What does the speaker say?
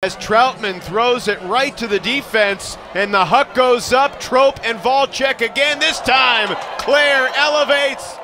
As Troutman throws it right to the defense, and the huck goes up. Trop and Volchek again. This time, Claire elevates.